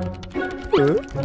Oh?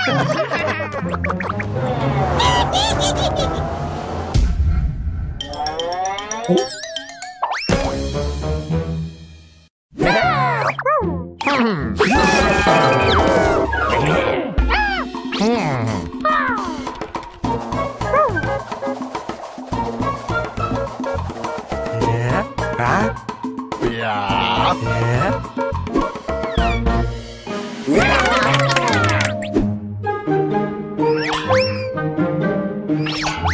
耶 啊呀耶！